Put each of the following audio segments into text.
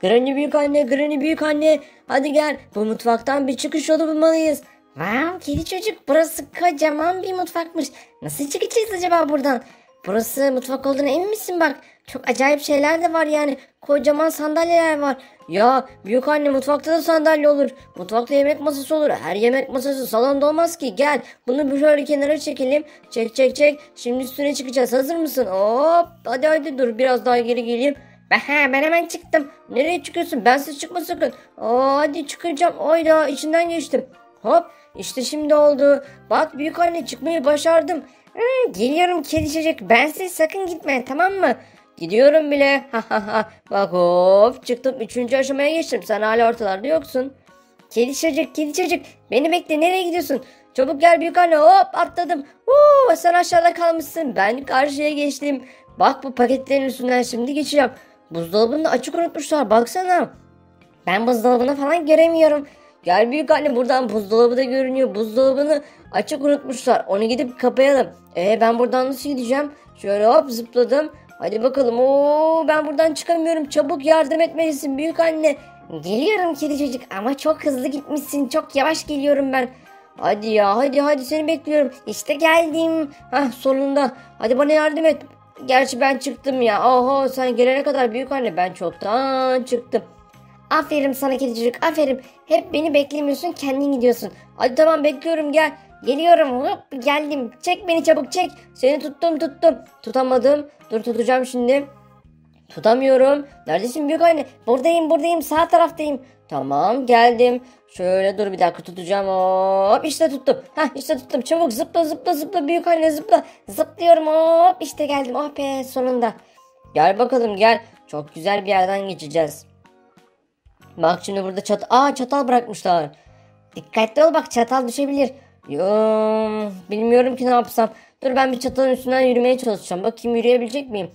Granny büyük anne, Granny büyük anne. Hadi gel bu mutfaktan bir çıkış yolu bulmalıyız. Wow kedi çocuk burası kocaman bir mutfakmış. Nasıl çıkacağız acaba buradan? Burası mutfak olduğuna emin misin bak? Çok acayip şeyler de var yani. Kocaman sandalyeler var. Ya büyük anne mutfakta da sandalye olur. Mutfakta yemek masası olur. Her yemek masası salonda olmaz ki. Gel bunu bir şöyle kenara çekelim. Çek çek çek. Şimdi üstüne çıkacağız. Hazır mısın? Hop. Hadi hadi dur biraz daha geri geleyim. Ben, ben hemen çıktım. Nereye çıkıyorsun? Bensiz çıkma sakın. Aa, hadi çıkacağım. Oyda içinden geçtim. Hop işte şimdi oldu. Bak büyük anne çıkmayı başardım. Hmm, geliyorum kedi çocuk. Bensiz sakın gitme tamam mı? Gidiyorum bile. Ha ha ha. Bak hop çıktım. Üçüncü aşamaya geçtim. Sen hala ortalarda yoksun. Kedi çocuk kedi çocuk. Beni bekle nereye gidiyorsun? Çabuk gel büyük anne hop atladım. Huu, sen aşağıda kalmışsın. Ben karşıya geçtim. Bak bu paketlerin üstünden şimdi geçeceğim. Buzdolabını da açık unutmuşlar baksana. Ben buzdolabını falan göremiyorum. Gel büyük anne buradan buzdolabı da görünüyor. Buzdolabını açık unutmuşlar. Onu gidip kapayalım. Ee ben buradan nasıl gideceğim? Şöyle hop zıpladım. Hadi bakalım. Oo ben buradan çıkamıyorum. Çabuk yardım etmelisin büyük anne. Geliyorum kedi ama çok hızlı gitmişsin. Çok yavaş geliyorum ben. Hadi ya hadi hadi seni bekliyorum. İşte geldim. Hah sonunda. Hadi bana yardım et. Gerçi ben çıktım ya. Oho sen gelene kadar büyük anne ben çoktan çıktım. Aferin sana kedi çocuk aferin. Hep beni beklemiyorsun kendin gidiyorsun. Hadi tamam bekliyorum gel. Geliyorum hop geldim. Çek beni çabuk çek. Seni tuttum tuttum. Tutamadım. Dur tutacağım şimdi. Tutamıyorum. Neredesin büyük anne? Buradayım buradayım sağ taraftayım. Tamam geldim. Şöyle dur bir dakika tutacağım. Hop işte tuttum. Hah işte tuttum. Çabuk zıpla zıpla zıpla büyük anne zıpla. Zıplıyorum hop işte geldim. Oh be sonunda. Gel bakalım gel. Çok güzel bir yerden geçeceğiz. Bak şimdi burada çat Aa çatal bırakmışlar. Dikkatli ol bak çatal düşebilir. Yo, bilmiyorum ki ne yapsam. Dur ben bir çatalın üstünden yürümeye çalışacağım. Bakayım yürüyebilecek miyim?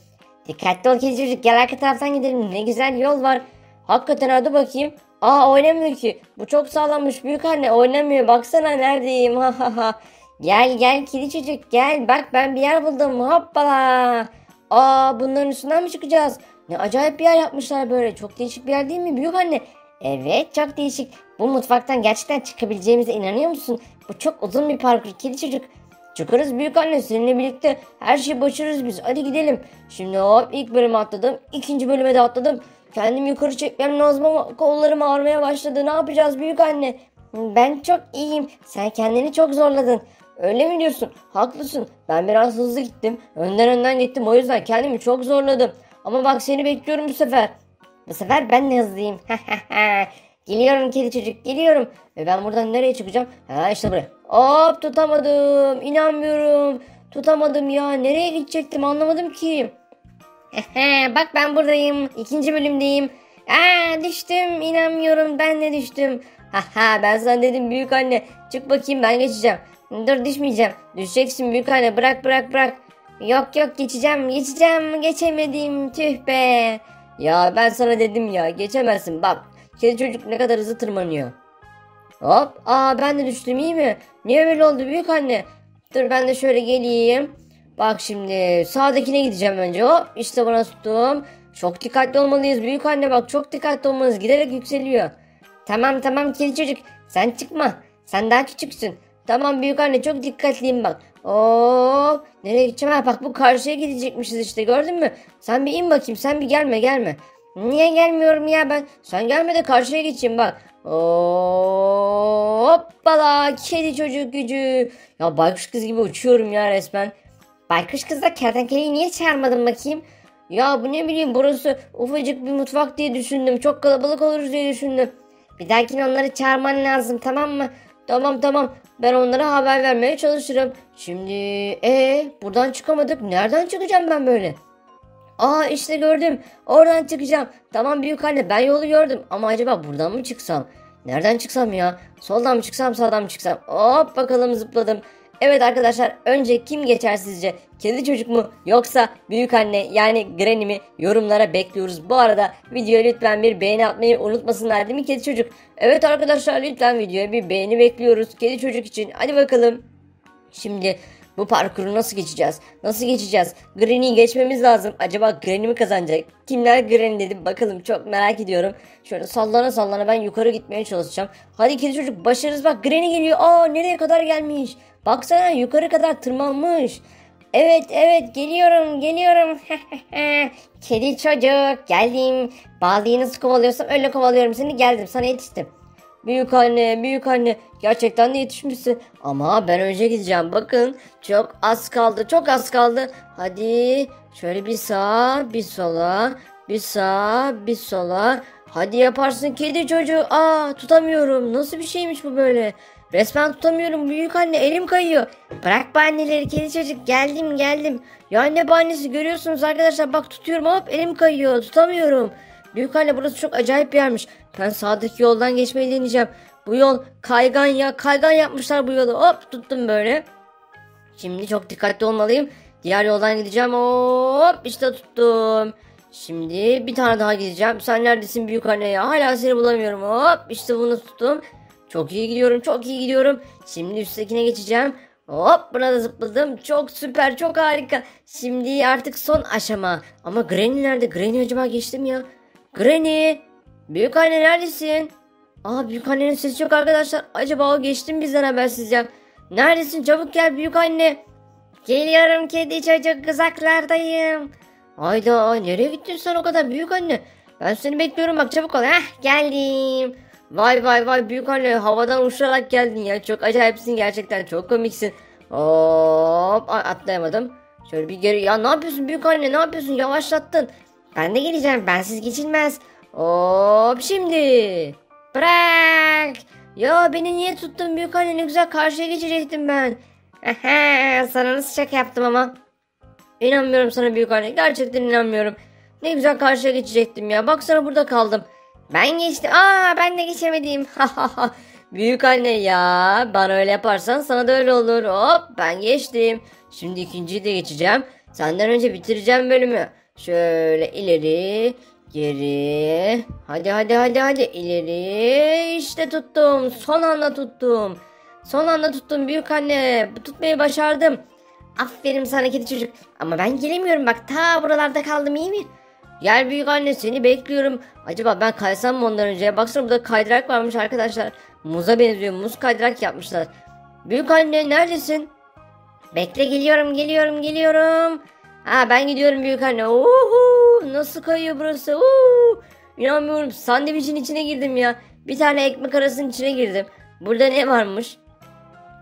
Dikkatli ol kedi gel arka taraftan gidelim. Ne güzel yol var. Hakikaten hadi bakayım. Aa oynamıyor ki. Bu çok sağlammış büyük anne oynamıyor. Baksana neredeyim. Ha ha ha. Gel gel kedi çocuk gel. Bak ben bir yer buldum. Hoppala. Aa bunların üstünden mi çıkacağız? Ne acayip bir yer yapmışlar böyle. Çok değişik bir yer değil mi büyük anne? Evet çok değişik. Bu mutfaktan gerçekten çıkabileceğimize inanıyor musun? Bu çok uzun bir parkur kedi çocuk. Çıkarız büyük anne seninle birlikte her şeyi başarırız biz. Hadi gidelim. Şimdi hop ilk bölüme atladım. ikinci bölüme de atladım. Kendimi yukarı çekmem lazım ama kollarım ağrımaya başladı. Ne yapacağız büyük anne? Ben çok iyiyim. Sen kendini çok zorladın. Öyle mi diyorsun? Haklısın. Ben biraz hızlı gittim. Önden önden gittim. O yüzden kendimi çok zorladım. Ama bak seni bekliyorum bu sefer. Bu sefer ben de hızlıyım. geliyorum kedi çocuk geliyorum. Ve ben buradan nereye çıkacağım? Ha işte buraya. Hop tutamadım. İnanmıyorum. Tutamadım ya. Nereye gidecektim anlamadım ki. Bak ben buradayım. İkinci bölümdeyim. Aa düştüm. İnanmıyorum ben de düştüm. Haha ben sana dedim büyük anne. Çık bakayım ben geçeceğim. Dur düşmeyeceğim. Düşeceksin büyük anne. Bırak bırak bırak. Yok yok geçeceğim geçeceğim geçemedim tüh be. Ya ben sana dedim ya geçemezsin bak. Kedi çocuk ne kadar hızlı tırmanıyor. Hop aa ben de düştüm iyi mi? Niye böyle oldu büyük anne? Dur ben de şöyle geleyim. Bak şimdi sağdakine gideceğim önce hop işte buna tuttum. Çok dikkatli olmalıyız büyük anne bak çok dikkatli olmalıyız giderek yükseliyor. Tamam tamam kedi çocuk sen çıkma sen daha küçüksün. Tamam büyük anne çok dikkatliyim bak. Oo, nereye gideceğim? Ha bak bu karşıya gidecekmişiz işte gördün mü? Sen bir in bakayım sen bir gelme gelme. Niye gelmiyorum ya ben? Sen gelme de karşıya geçeyim bak. Oo, hoppala kedi çocuk gücü. Ya baykuş kız gibi uçuyorum ya resmen. Baykuş kızla kertenkeleyi niye çağırmadın bakayım? Ya bu ne bileyim burası ufacık bir mutfak diye düşündüm. Çok kalabalık oluruz diye düşündüm. Bir dahakine onları çağırman lazım tamam mı? Tamam tamam ben onlara haber vermeye çalışırım. Şimdi ee buradan çıkamadık. Nereden çıkacağım ben böyle? Aa işte gördüm. Oradan çıkacağım. Tamam büyük anne ben yolu gördüm. Ama acaba buradan mı çıksam? Nereden çıksam ya? Soldan mı çıksam sağdan mı çıksam? Hop bakalım zıpladım. Evet arkadaşlar önce kim geçer sizce? Kedi çocuk mu yoksa büyük anne yani Granny mi? Yorumlara bekliyoruz. Bu arada videoya lütfen bir beğeni atmayı unutmasınlar değil mi kedi çocuk? Evet arkadaşlar lütfen videoya bir beğeni bekliyoruz kedi çocuk için. Hadi bakalım. Şimdi Bu parkuru nasıl geçeceğiz? Nasıl geçeceğiz? Granny'i geçmemiz lazım. Acaba Granny mi kazanacak? Kimler Granny dedim bakalım çok merak ediyorum. Şöyle sallana sallana ben yukarı gitmeye çalışacağım. Hadi kedi çocuk başarırız bak Granny geliyor. Aa nereye kadar gelmiş? Baksana yukarı kadar tırmanmış. Evet evet geliyorum geliyorum. Kedi çocuk geldim. Bağlıyı nasıl kovalıyorsam öyle kovalıyorum seni geldim sana yetiştim. Büyük anne, büyük anne gerçekten de yetişmişsin. Ama ben önce gideceğim. Bakın çok az kaldı, çok az kaldı. Hadi şöyle bir sağa, bir sola, bir sağa, bir sola. Hadi yaparsın kedi çocuğu. Aa tutamıyorum. Nasıl bir şeymiş bu böyle? Resmen tutamıyorum büyük anne elim kayıyor. Bırak bahaneleri kedi çocuk geldim geldim. Ya ne bahanesi görüyorsunuz arkadaşlar bak tutuyorum hop elim kayıyor tutamıyorum. Büyük anne burası çok acayip bir yermiş. Ben sağdaki yoldan geçmeyi deneyeceğim. Bu yol kaygan ya kaygan yapmışlar bu yolu. Hop tuttum böyle. Şimdi çok dikkatli olmalıyım. Diğer yoldan gideceğim. Hop işte tuttum. Şimdi bir tane daha gideceğim. Sen neredesin büyük anne ya? Hala seni bulamıyorum. Hop işte bunu tuttum. Çok iyi gidiyorum çok iyi gidiyorum. Şimdi üsttekine geçeceğim. Hop buna da zıpladım. Çok süper çok harika. Şimdi artık son aşama. Ama Granny nerede? Granny acaba geçtim ya. Granny. Büyük anne neredesin? Aa büyük annenin sesi yok arkadaşlar. Acaba o geçti mi bizden habersiz ya? Neredesin? Çabuk gel büyük anne. Geliyorum kedi çocuk kızaklardayım. Hayda nereye gittin sen o kadar büyük anne? Ben seni bekliyorum bak çabuk ol. Heh geldim. Vay vay vay büyük anne havadan uçarak geldin ya. Çok acayipsin gerçekten çok komiksin. Hop Ay, atlayamadım. Şöyle bir geri ya ne yapıyorsun büyük anne ne yapıyorsun yavaşlattın. Ben de geleceğim bensiz geçilmez. Hop şimdi. Bırak. Ya beni niye tuttun büyük anne ne güzel karşıya geçecektim ben. sana nasıl şaka yaptım ama. İnanmıyorum sana büyük anne gerçekten inanmıyorum. Ne güzel karşıya geçecektim ya baksana burada kaldım. Ben geçtim. Aa ben de geçemedim. büyük anne ya bana öyle yaparsan sana da öyle olur. Hop ben geçtim. Şimdi ikinciyi de geçeceğim. Senden önce bitireceğim bölümü. Şöyle ileri, geri. Hadi hadi hadi hadi ileri. İşte tuttum. Son anda tuttum. Son anda tuttum büyük anne. Tutmayı başardım. Aferin sana kedi çocuk. Ama ben gelemiyorum bak ta buralarda kaldım iyi mi? Gel büyük anne seni bekliyorum. Acaba ben kaysam mı ondan önce? Baksana burada kaydırak varmış arkadaşlar. Muza benziyor. Muz kaydırak yapmışlar. Büyük anne neredesin? Bekle geliyorum geliyorum geliyorum. Ha ben gidiyorum büyük anne. Uhu, nasıl kayıyor burası? Uhu. İnanmıyorum sandviçin içine girdim ya. Bir tane ekmek arasının içine girdim. Burada ne varmış?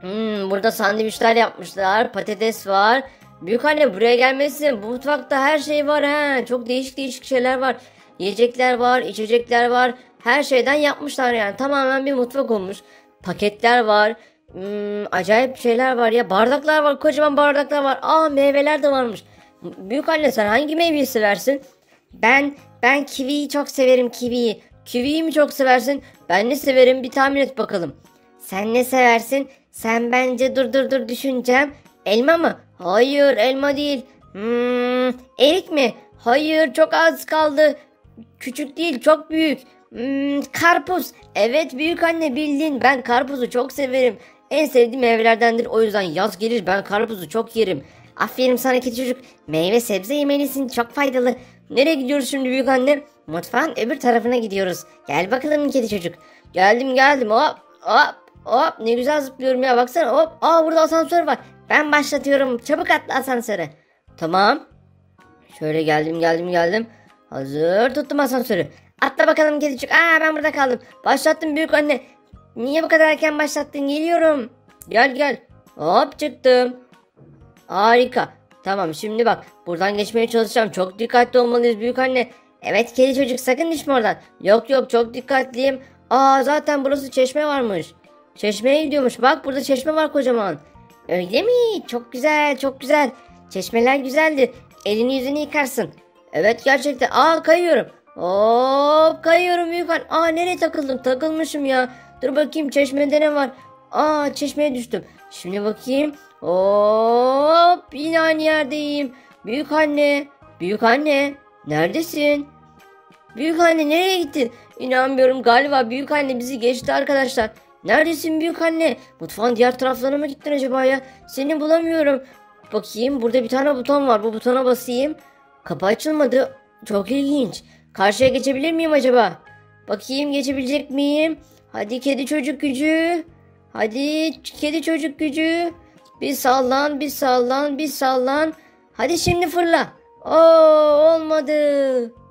Hmm, burada sandviçler yapmışlar. Patates var. Büyük anne buraya gelmesin. Bu mutfakta her şey var ha. Çok değişik değişik şeyler var. Yiyecekler var, içecekler var. Her şeyden yapmışlar yani. Tamamen bir mutfak olmuş. Paketler var. Hmm, acayip şeyler var ya. Bardaklar var. Kocaman bardaklar var. Aa meyveler de varmış. Büyük anne sen hangi meyveyi seversin? Ben ben kiviyi çok severim kiviyi. Kiviyi mi çok seversin? Ben ne severim bir tahmin et bakalım. Sen ne seversin? Sen bence dur dur dur düşüneceğim. Elma mı? Hayır elma değil. Hmm, erik mi? Hayır çok az kaldı. Küçük değil çok büyük. Hmm, karpuz. Evet büyük anne bildin. Ben karpuzu çok severim. En sevdiğim meyvelerdendir. O yüzden yaz gelir ben karpuzu çok yerim. Aferin sana kedi çocuk. Meyve sebze yemelisin. Çok faydalı. Nereye gidiyoruz şimdi büyük anne? Mutfağın öbür tarafına gidiyoruz. Gel bakalım kedi çocuk. Geldim geldim hop hop hop ne güzel zıplıyorum ya baksana hop. Aa burada asansör var. Ben başlatıyorum. Çabuk atla asansöre. Tamam. Şöyle geldim geldim geldim. Hazır tuttum asansörü. Atla bakalım kedi çocuk. Aa ben burada kaldım. Başlattım büyük anne. Niye bu kadar erken başlattın? Geliyorum. Gel gel. Hop çıktım. Harika. Tamam şimdi bak buradan geçmeye çalışacağım. Çok dikkatli olmalıyız büyük anne. Evet kedi çocuk sakın düşme oradan. Yok yok çok dikkatliyim. Aa zaten burası çeşme varmış. Çeşmeye gidiyormuş. Bak burada çeşme var kocaman. Öyle mi? Çok güzel çok güzel. Çeşmeler güzeldir. Elini yüzünü yıkarsın. Evet gerçekten. Aa kayıyorum. Hop kayıyorum anne. Aa nereye takıldım? Takılmışım ya. Dur bakayım çeşmede ne var? Aa çeşmeye düştüm. Şimdi bakayım. Hop yine aynı yerdeyim. Büyük anne. Büyük anne. Neredesin? Büyük anne nereye gittin? İnanmıyorum galiba büyük anne bizi geçti arkadaşlar. Neredesin büyük anne? Mutfağın diğer taraflarına mı gittin acaba ya? Seni bulamıyorum. Bakayım burada bir tane buton var. Bu butona basayım. Kapı açılmadı. Çok ilginç. Karşıya geçebilir miyim acaba? Bakayım geçebilecek miyim? Hadi kedi çocuk gücü. Hadi kedi çocuk gücü. Bir sallan, bir sallan, bir sallan. Hadi şimdi fırla. Oo olmadı.